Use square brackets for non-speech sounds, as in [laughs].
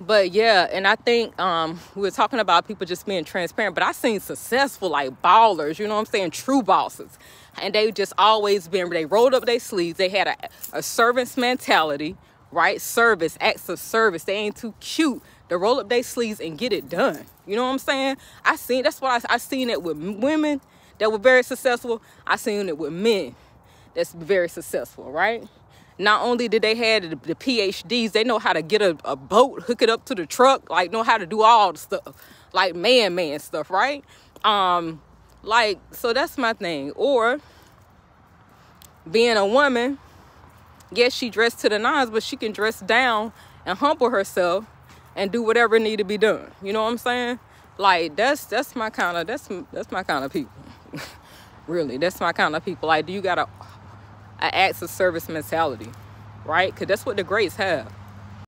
but yeah, and I think um, we were talking about people just being transparent, but I seen successful like ballers, you know what I'm saying, true bosses, and they just always been they rolled up their sleeves. They had a, a servant's mentality, right? Service, acts of service. They ain't too cute to roll up their sleeves and get it done. You know what I'm saying? I seen that's what I, I seen it with women that were very successful. I seen it with men that's very successful, right? not only did they have the, the PhDs, they know how to get a, a boat, hook it up to the truck, like know how to do all the stuff, like man, man stuff, right? Um, like so that's my thing. Or being a woman, yes, she dressed to the nines, but she can dress down and humble herself and do whatever need to be done. You know what I'm saying? Like that's that's my kind of that's that's my kind of people. [laughs] really, that's my kind of people. Like, do you got a an acts of service mentality, right? Because that's what the greats have.